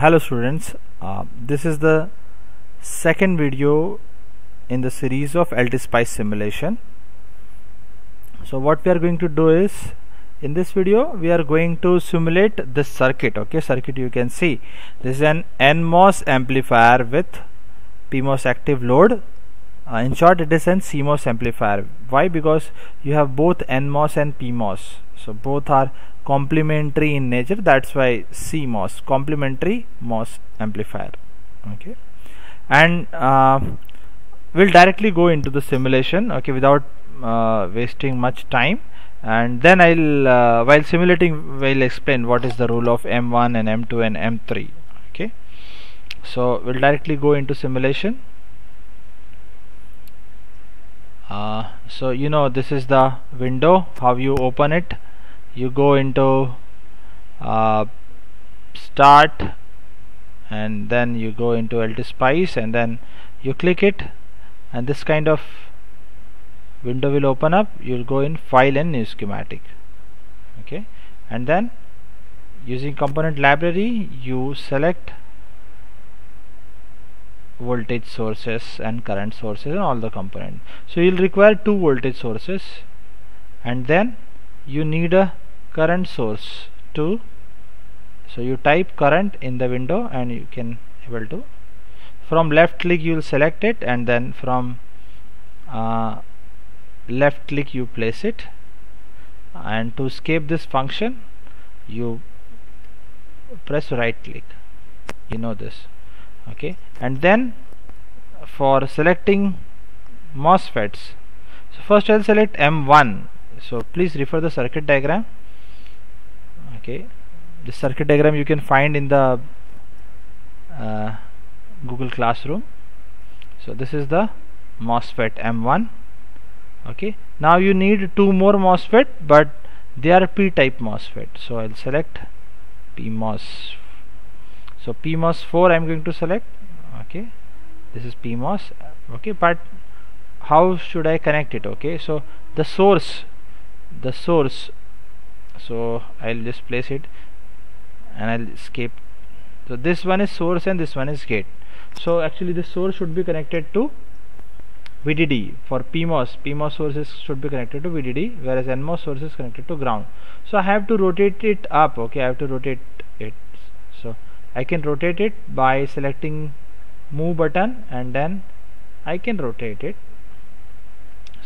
hello students. Uh, this is the second video in the series of LTSpice simulation. So what we are going to do is in this video we are going to simulate this circuit okay? Circuit you can see. This is an NMOS amplifier with PMOS active load uh, in short it is an CMOS amplifier. Why? Because you have both NMOS and PMOS so both are complementary in nature. That's why CMOS complementary MOS amplifier. Okay? And uh, we'll directly go into the simulation okay without uh, wasting much time. And then I'll uh, while simulating we'll explain what is the rule of M1 and M2 and M3 okay? So we'll directly go into simulation uh, so you know this is the window how you open it. You go into uh, start and then you go into LTSpice and then you click it and this kind of window will open up. You'll go in file and new schematic. Okay? And then using component library you select voltage sources and current sources and all the component. So you'll require two voltage sources and then you need a current source to so you type current in the window and you can able to from left click you will select it and then from uh, left click you place it. And to escape this function you press right click. You know this. Okay and then for selecting MOSFETs so first I'll select M1 so please refer the circuit diagram. Okay this circuit diagram you can find in the uh, Google Classroom. So this is the MOSFET M1 okay now you need two more MOSFET but they are p-type MOSFET. So I'll select PMOS. So PMOS 4 I'm going to select okay. This is PMOS okay but how should I connect it? Okay so the source the source so I'll just place it and I'll escape. So this one is source and this one is gate. So actually the source should be connected to VDD for PMOS PMOS sources should be connected to VDD whereas NMOS source is connected to ground. So I have to rotate it up. Okay I have to rotate it. So I can rotate it by selecting move button and then I can rotate it.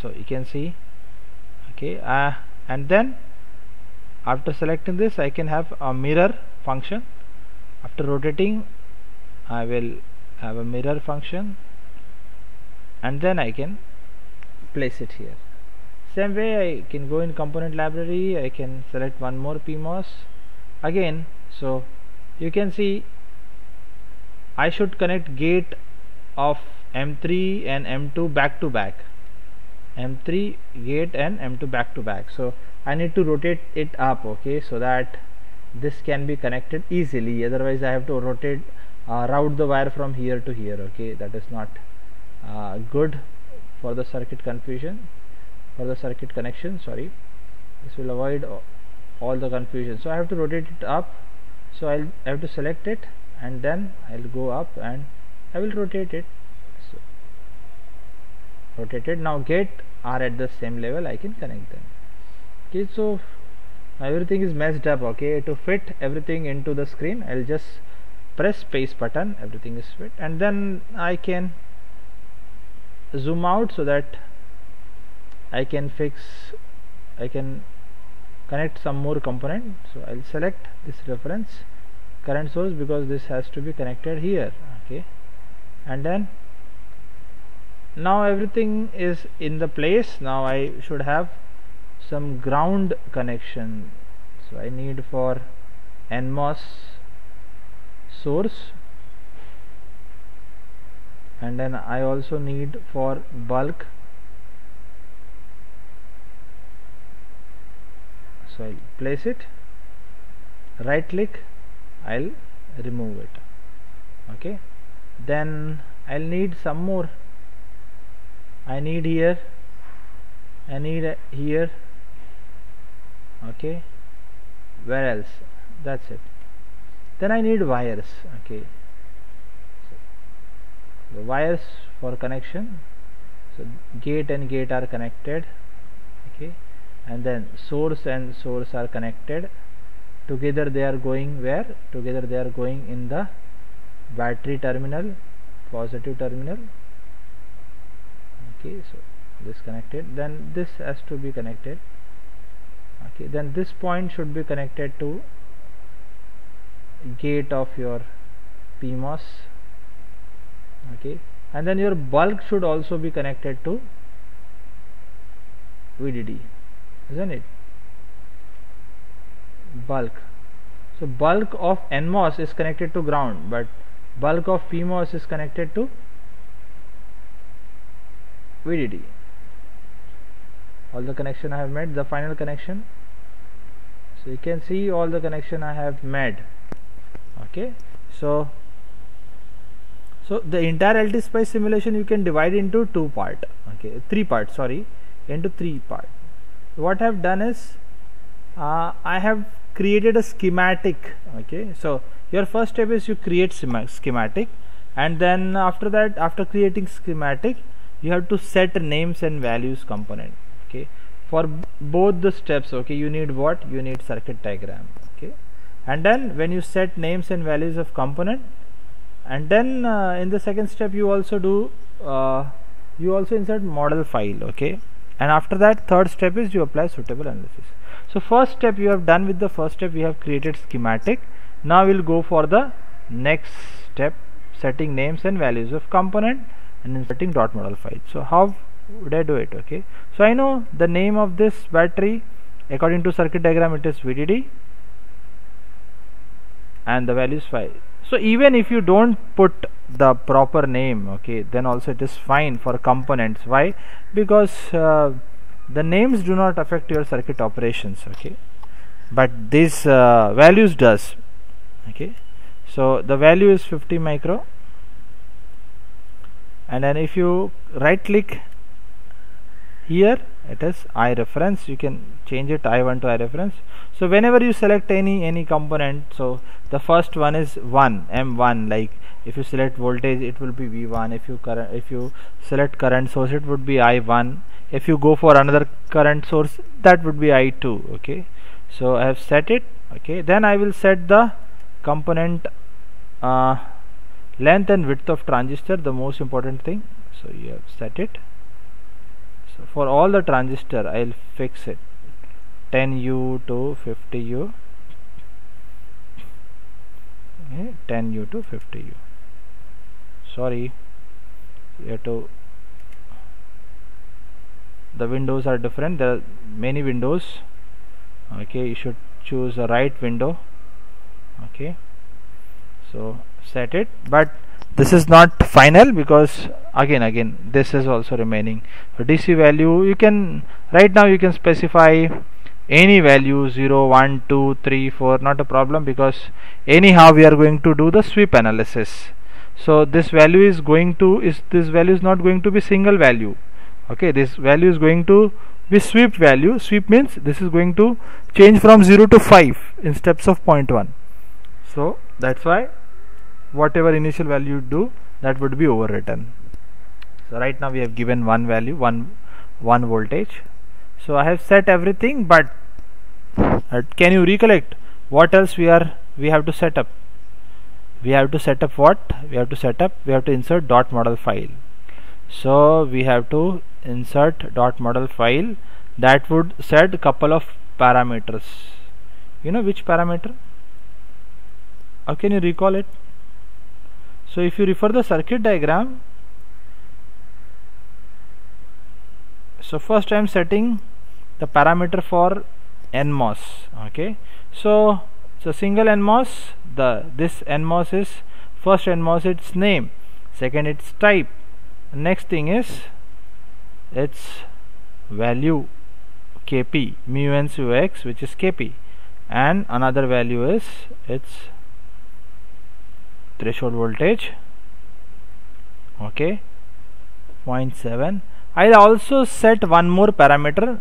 So you can see. Okay uh, and then after selecting this I can have a mirror function. After rotating I will have a mirror function. And then I can place it here. Same way I can go in component library. I can select one more PMOS again so you can see I should connect gate of M3 and M2 back to back. M3 gate and M2 back to back. So I need to rotate it up okay so that this can be connected easily. Otherwise I have to rotate uh, route the wire from here to here okay. That is not uh, good for the circuit confusion for the circuit connection sorry. This will avoid all the confusion. So I have to rotate it up. So I'll I have to select it and then I'll go up and I will rotate it. So rotated. Now gate are at the same level. I can connect them. Okay so everything is messed up. Okay to fit everything into the screen I'll just press space button. Everything is fit. And then I can zoom out so that I can fix I can connect some more component. So I'll select this reference current source because this has to be connected here okay? And then now everything is in the place. Now I should have some ground connection. So I need for NMOS source. And then I also need for bulk. So I'll place it. Right click I'll remove it. Okay? Then I'll need some more. I need here. I need here. Okay? Where else? That's it. Then I need wires. Okay? So the wires for connection. So gate and gate are connected. Okay? And then source and source are connected together they are going where? Together they are going in the battery terminal positive terminal. Okay so this connected. Then this has to be connected. Okay then this point should be connected to gate of your PMOS okay and then your bulk should also be connected to VDD isn't it bulk. So bulk of NMOS is connected to ground but bulk of PMOS is connected to VDD all the connection I have made the final connection. So you can see all the connection I have made. Okay? So so the entire LT spice simulation you can divide into two part. Okay? Three part sorry. Into three part. What I have done is uh, I have created a schematic okay? So your first step is you create schematic and then after that after creating schematic you have to set names and values component okay? For both the steps okay you need what? You need circuit diagram okay? And then when you set names and values of component and then uh, in the second step you also do uh, you also insert model file okay? And after that third step is you apply suitable analysis so first step you have done with the first step we have created schematic. Now we'll go for the next step setting names and values of component and inserting dot model file. So how would I do it? Okay. So I know the name of this battery according to circuit diagram it is VDD and the value is 5 so even if you don't put the proper name okay then also it is fine for components. Why? Because uh, the names do not affect your circuit operations okay? But these uh, values does okay? So the value is 50 micro. And then if you right click here it is i reference. You can change it i1 to i reference. So whenever you select any any component so the first one is 1 m1 like if you select voltage it will be v1 if you current if you select current source it would be i1 if you go for another current source that would be i2 okay? So i have set it okay? Then i will set the component uh, length and width of transistor the most important thing. So you have set it. So for all the transistor I'll fix it. 10U to 50U okay, 10U to 50U sorry you have to the windows are different. There are many windows. Okay you should choose the right window. Okay so set it. But this is not final because again again this is also remaining. For DC value you can right now you can specify any value 0 1 2 3 4 not a problem because anyhow we are going to do the sweep analysis. So this value is going to is this value is not going to be single value okay this value is going to be sweep value sweep means this is going to change from 0 to 5 in steps of 0.1 so that's why whatever initial value you do that would be overwritten. So right now we have given one value one one voltage. So I have set everything but uh, can you recollect what else we are we have to set up? We have to set up what? We have to set up we have to insert dot model file. So we have to insert dot model file that would set couple of parameters. You know which parameter? How can you recall it? So if you refer the circuit diagram so first I am setting the parameter for NMOS okay? So so single NMOS. The this NMOS is first NMOS its name second its type. Next thing is its value kp mu n x which is kp and another value is its threshold voltage. Okay. 0.7 I'll also set one more parameter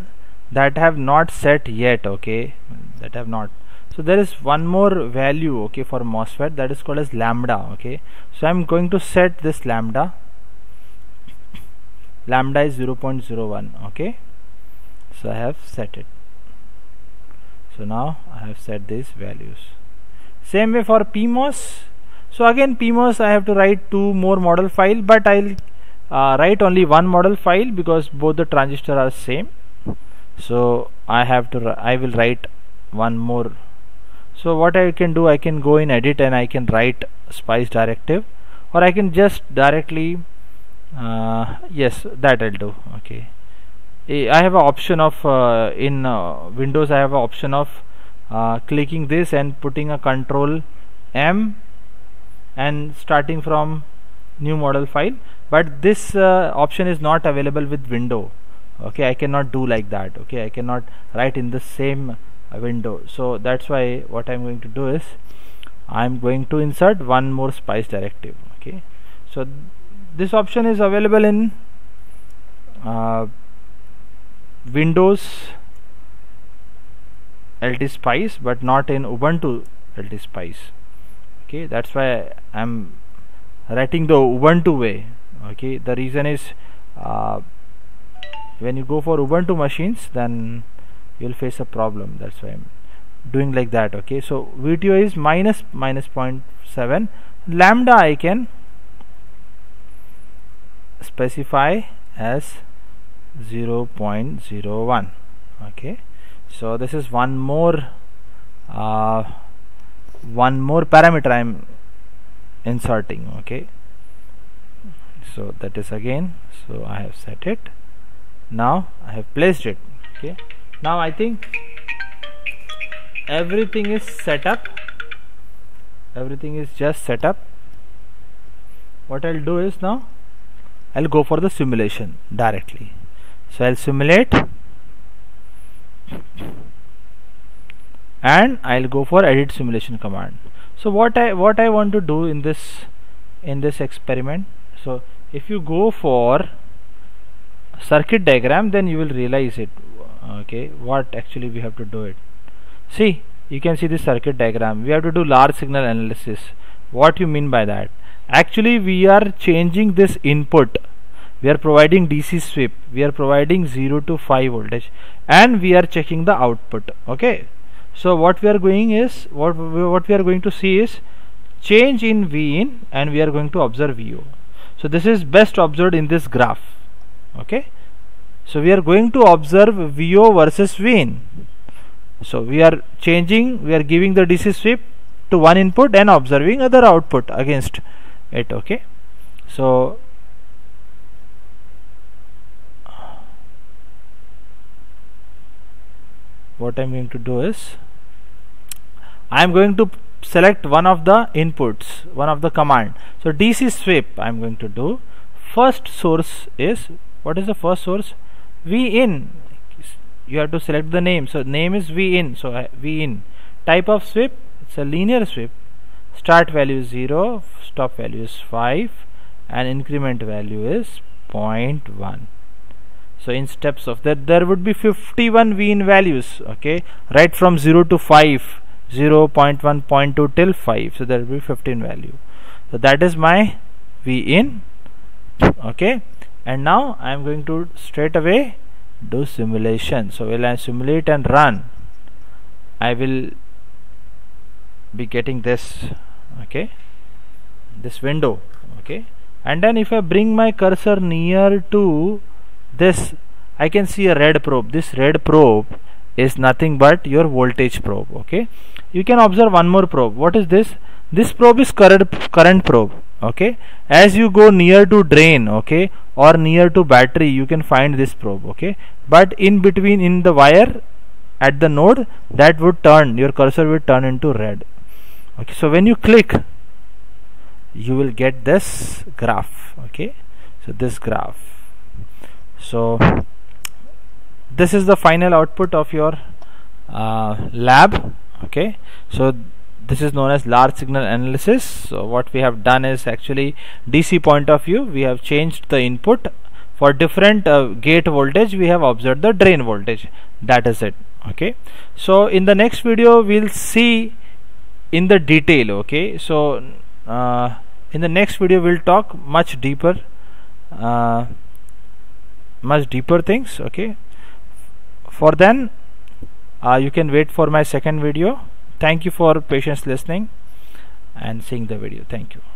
that have not set yet okay? That have not. So there is one more value okay for MOSFET that is called as lambda okay? So I'm going to set this lambda lambda is 0.01 okay? So I have set it. So now I have set these values. Same way for PMOS so again PMOS I have to write two more model file but I'll uh, write only one model file because both the transistor are same. So I have to I will write one more. So what I can do I can go in edit and I can write spice directive or I can just directly uh, yes that I'll do. Okay. I have an option of uh, in uh, Windows I have an option of uh, clicking this and putting a control M and starting from new model file. But this uh, option is not available with window. Okay I cannot do like that. Okay I cannot write in the same window. So that's why what I'm going to do is I'm going to insert one more spice directive. Okay. So this option is available in uh, Windows LT Spice but not in Ubuntu LT Spice. Okay that's why I'm writing the Ubuntu way. Okay the reason is uh, when you go for Ubuntu machines then you'll face a problem. That's why I'm doing like that. Okay so VTO is minus minus 0.7 lambda I can specify as 0.01 okay. So this is one more uh, one more parameter I'm inserting. Okay. So that is again so I have set it. Now I have placed it. Okay. Now I think everything is set up. Everything is just set up. What I'll do is now I'll go for the simulation directly. So I'll simulate and I'll go for edit simulation command. So what I what I want to do in this in this experiment so if you go for circuit diagram then you will realize it okay what actually we have to do it. See you can see the circuit diagram. We have to do large signal analysis. What you mean by that actually we are changing this input. We are providing DC sweep. We are providing 0 to 5 voltage. And we are checking the output. Okay? So what we are going is what what we are going to see is change in V in and we are going to observe VO so this is best observed in this graph. Okay? So we are going to observe VO versus V in. So we are changing we are giving the DC sweep to one input and observing other output against it okay? So what I'm going to do is I'm going to select one of the inputs one of the command. So DC sweep I'm going to do. First source is what is the first source? V in. You have to select the name. So name is V in. So V in. Type of sweep it's a linear sweep start value is 0 stop value is 5 and increment value is 0.1 so in steps of that there would be 51 v in values okay? Right from 0 to 5 0 0.1 0.2 till 5 so there will be 15 value. So that is my v in okay? And now I am going to straight away do simulation. So when I simulate and run I will be getting this okay this window okay. And then if I bring my cursor near to this I can see a red probe. This red probe is nothing but your voltage probe okay. You can observe one more probe. What is this? This probe is current current probe okay. As you go near to drain okay or near to battery you can find this probe okay. But in between in the wire at the node that would turn your cursor will turn into red okay so when you click you will get this graph okay? So this graph. So this is the final output of your uh, lab okay? So this is known as large signal analysis. So what we have done is actually DC point of view we have changed the input. For different uh, gate voltage we have observed the drain voltage. That is it okay? So in the next video we'll see in the detail okay? So uh, in the next video we'll talk much deeper uh, much deeper things okay? For then uh, you can wait for my second video. Thank you for patience listening and seeing the video. Thank you